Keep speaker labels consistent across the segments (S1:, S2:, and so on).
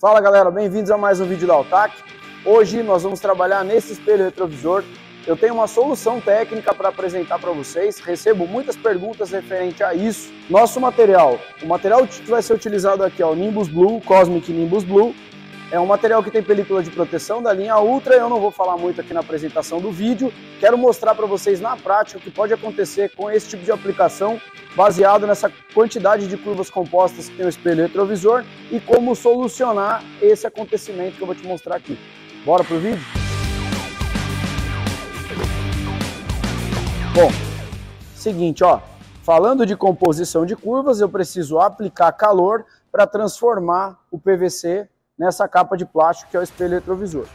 S1: Fala galera, bem-vindos a mais um vídeo da Altac. Hoje nós vamos trabalhar nesse espelho retrovisor. Eu tenho uma solução técnica para apresentar para vocês, recebo muitas perguntas referente a isso. Nosso material, o material que vai ser utilizado aqui é o Nimbus Blue, Cosmic Nimbus Blue. É um material que tem película de proteção da linha Ultra, eu não vou falar muito aqui na apresentação do vídeo. Quero mostrar para vocês na prática o que pode acontecer com esse tipo de aplicação baseado nessa quantidade de curvas compostas que tem o espelho retrovisor e como solucionar esse acontecimento que eu vou te mostrar aqui. Bora pro vídeo? Bom, seguinte, ó, falando de composição de curvas, eu preciso aplicar calor para transformar o PVC nessa capa de plástico que é o espelho retrovisor.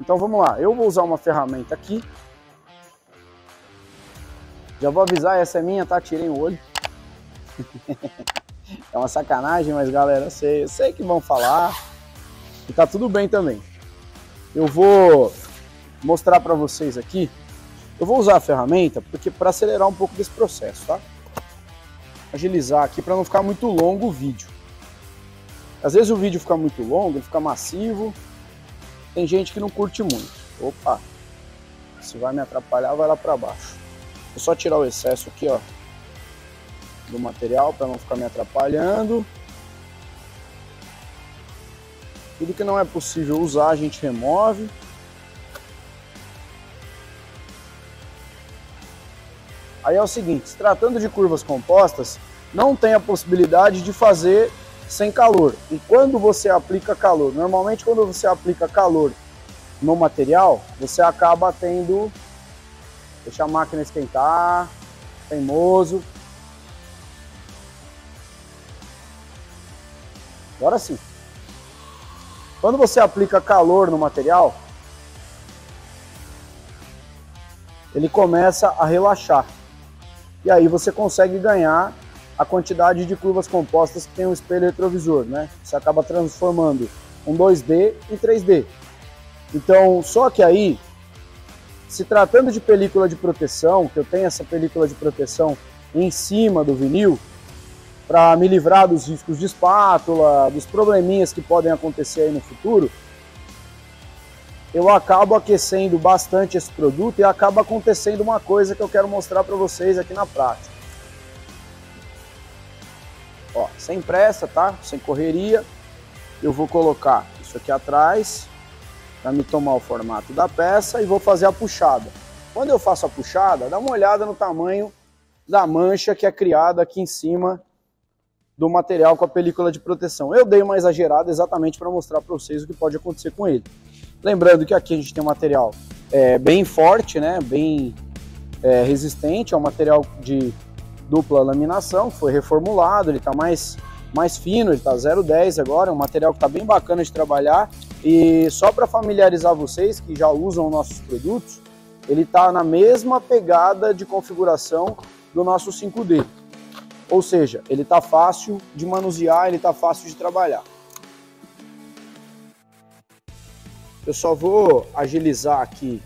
S1: Então vamos lá, eu vou usar uma ferramenta aqui. Já vou avisar, essa é minha, tá? Tirei o olho. é uma sacanagem, mas galera, eu sei, eu sei que vão falar. E tá tudo bem também. Eu vou mostrar para vocês aqui. Eu vou usar a ferramenta porque para acelerar um pouco desse processo, tá? Agilizar aqui para não ficar muito longo o vídeo. Às vezes o vídeo fica muito longo, ele fica massivo. Tem gente que não curte muito. Opa, se vai me atrapalhar, vai lá para baixo. Vou só tirar o excesso aqui, ó, do material para não ficar me atrapalhando. Tudo que não é possível usar, a gente remove. Aí é o seguinte, se tratando de curvas compostas, não tem a possibilidade de fazer sem calor. E quando você aplica calor, normalmente quando você aplica calor no material, você acaba tendo, deixa a máquina esquentar, teimoso. Agora sim. Quando você aplica calor no material, ele começa a relaxar. E aí você consegue ganhar a quantidade de curvas compostas que tem um espelho retrovisor, né? Você acaba transformando um 2D em 3D. Então, só que aí, se tratando de película de proteção, que eu tenho essa película de proteção em cima do vinil, para me livrar dos riscos de espátula, dos probleminhas que podem acontecer aí no futuro, eu acabo aquecendo bastante esse produto e acaba acontecendo uma coisa que eu quero mostrar para vocês aqui na prática. Ó, sem pressa, tá? Sem correria. Eu vou colocar isso aqui atrás para me tomar o formato da peça e vou fazer a puxada. Quando eu faço a puxada, dá uma olhada no tamanho da mancha que é criada aqui em cima do material com a película de proteção. Eu dei uma exagerada exatamente para mostrar para vocês o que pode acontecer com ele. Lembrando que aqui a gente tem um material é, bem forte, né, bem é, resistente, é um material de dupla laminação, foi reformulado, ele está mais, mais fino, ele está 0,10 agora, é um material que está bem bacana de trabalhar. E só para familiarizar vocês que já usam nossos produtos, ele está na mesma pegada de configuração do nosso 5D. Ou seja, ele está fácil de manusear, ele está fácil de trabalhar. Eu só vou agilizar aqui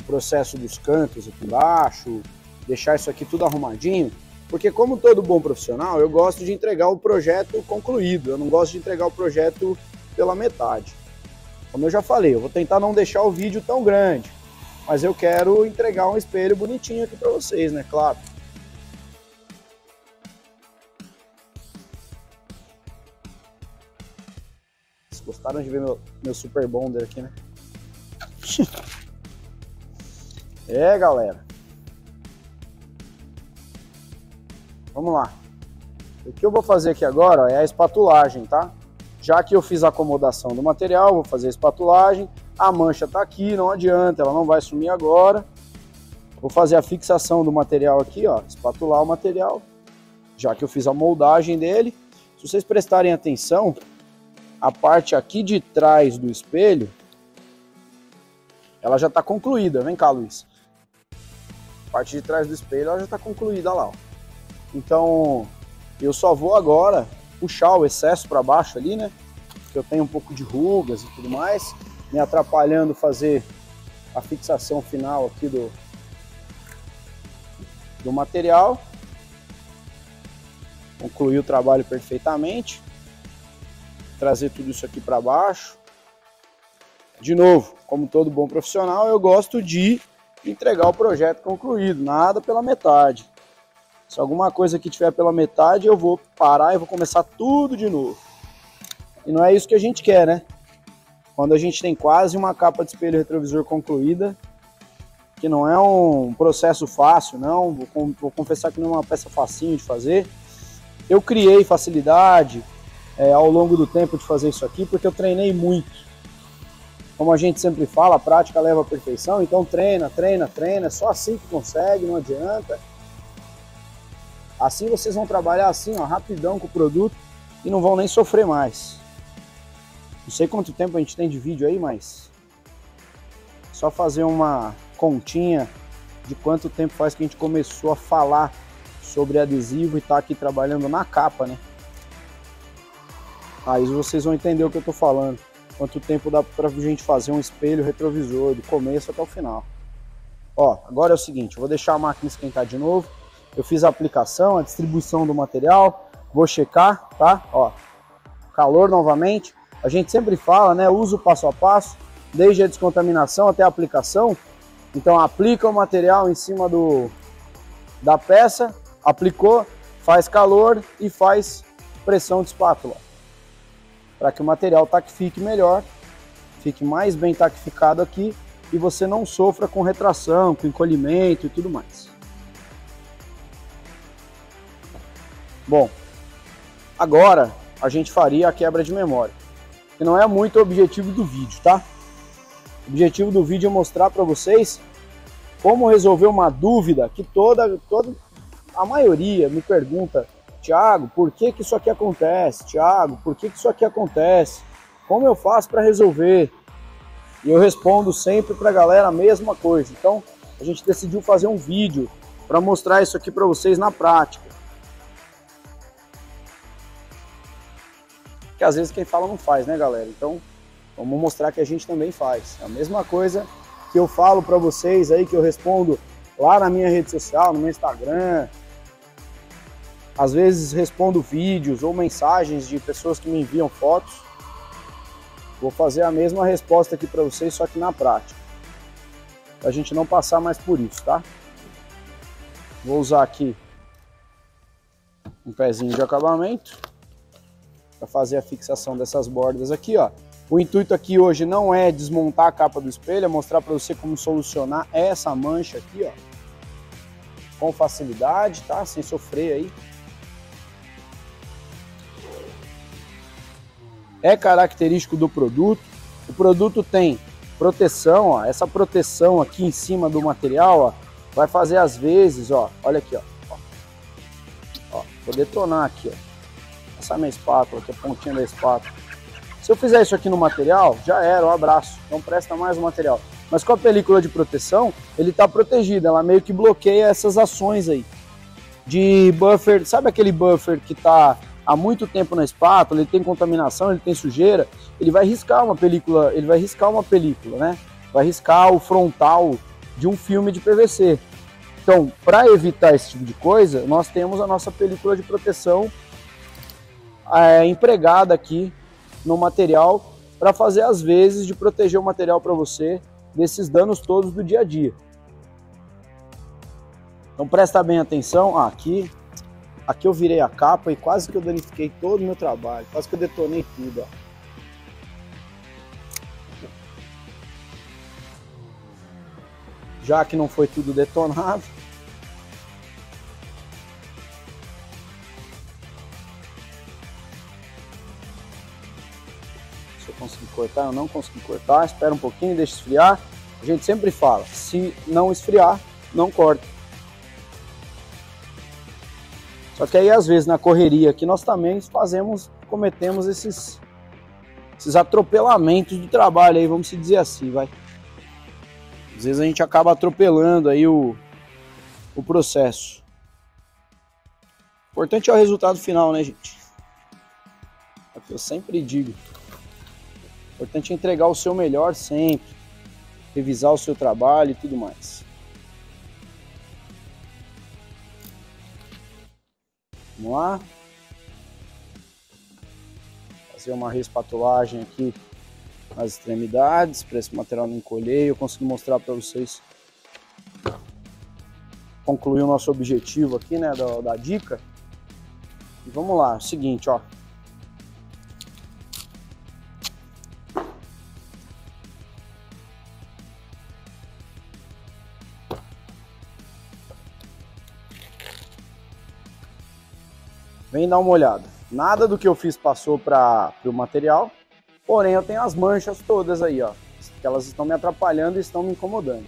S1: o processo dos cantos aqui embaixo, deixar isso aqui tudo arrumadinho, porque como todo bom profissional, eu gosto de entregar o projeto concluído, eu não gosto de entregar o projeto pela metade. Como eu já falei, eu vou tentar não deixar o vídeo tão grande, mas eu quero entregar um espelho bonitinho aqui para vocês, né, claro. Vocês gostaram de ver meu, meu super bonder aqui, né? é, galera. Vamos lá. O que eu vou fazer aqui agora é a espatulagem, tá? Já que eu fiz a acomodação do material, vou fazer a espatulagem. A mancha está aqui, não adianta, ela não vai sumir agora. Vou fazer a fixação do material aqui, ó, espatular o material, já que eu fiz a moldagem dele. Se vocês prestarem atenção, a parte aqui de trás do espelho, ela já está concluída. Vem cá, Luiz. A parte de trás do espelho ela já está concluída lá, ó. Então, eu só vou agora puxar o excesso para baixo ali, né? Porque eu tenho um pouco de rugas e tudo mais, me atrapalhando fazer a fixação final aqui do, do material. Concluí o trabalho perfeitamente. trazer tudo isso aqui para baixo. De novo, como todo bom profissional, eu gosto de entregar o projeto concluído, nada pela metade. Se alguma coisa que tiver pela metade, eu vou parar e vou começar tudo de novo. E não é isso que a gente quer, né? Quando a gente tem quase uma capa de espelho retrovisor concluída, que não é um processo fácil, não, vou, vou confessar que não é uma peça facinho de fazer. Eu criei facilidade é, ao longo do tempo de fazer isso aqui, porque eu treinei muito. Como a gente sempre fala, a prática leva à perfeição, então treina, treina, treina, é só assim que consegue, não adianta. Assim vocês vão trabalhar assim, ó, rapidão com o produto e não vão nem sofrer mais. Não sei quanto tempo a gente tem de vídeo aí, mas só fazer uma continha de quanto tempo faz que a gente começou a falar sobre adesivo e tá aqui trabalhando na capa, né? Aí vocês vão entender o que eu tô falando. Quanto tempo dá pra gente fazer um espelho retrovisor, do começo até o final. Ó, agora é o seguinte, vou deixar a máquina esquentar de novo. Eu fiz a aplicação, a distribuição do material, vou checar, tá? Ó, calor novamente. A gente sempre fala, né? Uso passo a passo, desde a descontaminação até a aplicação. Então aplica o material em cima do, da peça, aplicou, faz calor e faz pressão de espátula. Para que o material taquifique melhor, fique mais bem taquificado aqui e você não sofra com retração, com encolhimento e tudo mais. Bom, agora a gente faria a quebra de memória, que não é muito o objetivo do vídeo, tá? O objetivo do vídeo é mostrar para vocês como resolver uma dúvida que toda, toda a maioria me pergunta, Tiago, por que, que isso aqui acontece? Tiago, por que, que isso aqui acontece? Como eu faço para resolver? E eu respondo sempre para a galera a mesma coisa. Então, a gente decidiu fazer um vídeo para mostrar isso aqui para vocês na prática. Que às vezes quem fala não faz, né, galera? Então, vamos mostrar que a gente também faz. É a mesma coisa que eu falo para vocês aí, que eu respondo lá na minha rede social, no meu Instagram. Às vezes respondo vídeos ou mensagens de pessoas que me enviam fotos. Vou fazer a mesma resposta aqui para vocês, só que na prática. Pra gente não passar mais por isso, tá? Vou usar aqui um pezinho de acabamento para fazer a fixação dessas bordas aqui, ó. O intuito aqui hoje não é desmontar a capa do espelho, é mostrar para você como solucionar essa mancha aqui, ó. Com facilidade, tá? Sem sofrer aí. É característico do produto. O produto tem proteção, ó. Essa proteção aqui em cima do material, ó, vai fazer às vezes, ó. Olha aqui, ó. ó. vou detonar aqui, ó. Essa minha espátula, que é a pontinha da espátula se eu fizer isso aqui no material, já era, um abraço, não presta mais o material. Mas com a película de proteção, ele está protegido, ela meio que bloqueia essas ações aí. De buffer, sabe aquele buffer que está há muito tempo na espátula, ele tem contaminação, ele tem sujeira, ele vai riscar uma película, ele vai riscar uma película, né? Vai riscar o frontal de um filme de PVC. Então, para evitar esse tipo de coisa, nós temos a nossa película de proteção é, empregada aqui no material para fazer as vezes de proteger o material para você desses danos todos do dia a dia. Então presta bem atenção, ah, aqui, aqui eu virei a capa e quase que eu danifiquei todo o meu trabalho, quase que eu detonei tudo, ó. Já que não foi tudo detonado, cortar, eu não consegui cortar, espera um pouquinho, deixa esfriar. A gente sempre fala, se não esfriar, não corta. Só que aí às vezes na correria que nós também fazemos, cometemos esses, esses atropelamentos do trabalho aí, vamos se dizer assim, vai. Às vezes a gente acaba atropelando aí o, o processo. O importante é o resultado final, né, gente? É o que eu sempre digo. Importante é entregar o seu melhor sempre, revisar o seu trabalho e tudo mais. Vamos lá. Fazer uma respatulagem aqui nas extremidades para esse material não encolher eu consegui mostrar para vocês concluir o nosso objetivo aqui, né, da, da dica. E vamos lá, é seguinte, ó. Vem dar uma olhada. Nada do que eu fiz passou para o material, porém eu tenho as manchas todas aí, ó. Que elas estão me atrapalhando e estão me incomodando.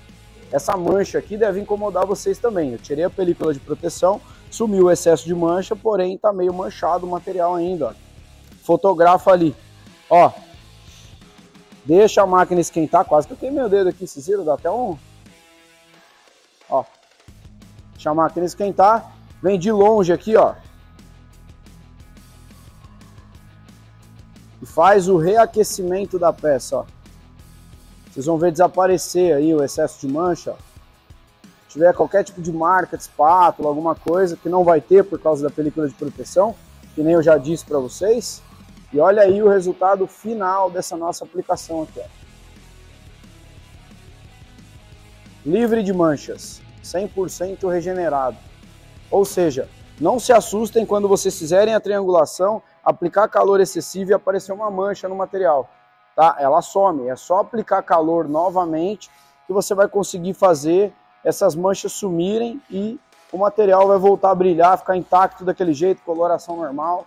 S1: Essa mancha aqui deve incomodar vocês também. Eu tirei a película de proteção, sumiu o excesso de mancha, porém está meio manchado o material ainda. Ó. Fotografa ali. Ó. Deixa a máquina esquentar. Quase que eu queimei o dedo aqui, vocês viram? Dá até um... Ó. Deixa a máquina esquentar. Vem de longe aqui, ó. Faz o reaquecimento da peça, ó. Vocês vão ver desaparecer aí o excesso de mancha. Se tiver qualquer tipo de marca de espátula, alguma coisa que não vai ter por causa da película de proteção, que nem eu já disse para vocês. E olha aí o resultado final dessa nossa aplicação aqui. Ó. Livre de manchas, 100% regenerado. Ou seja, não se assustem quando vocês fizerem a triangulação, aplicar calor excessivo e aparecer uma mancha no material tá? Ela some, é só aplicar calor novamente que você vai conseguir fazer essas manchas sumirem e o material vai voltar a brilhar, ficar intacto daquele jeito, coloração normal,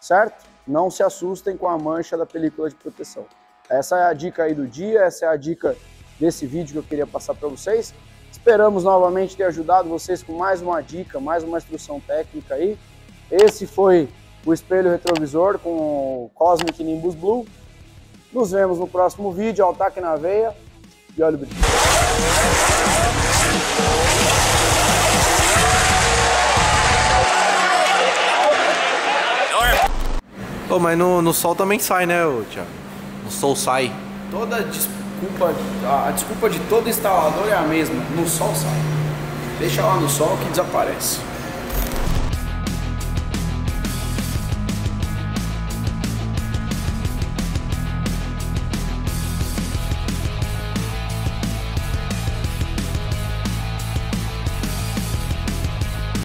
S1: certo? Não se assustem com a mancha da película de proteção. Essa é a dica aí do dia, essa é a dica desse vídeo que eu queria passar para vocês. Esperamos novamente ter ajudado vocês com mais uma dica, mais uma instrução técnica aí. Esse foi o espelho retrovisor com o Cosmic Nimbus Blue. Nos vemos no próximo vídeo, ataque na veia e olha o brilho.
S2: Oh, mas no, no sol também sai, né, Tiago? No sol sai.
S1: Toda desculpa, a desculpa de todo instalador é a mesma. No sol sai. Deixa lá no sol que desaparece.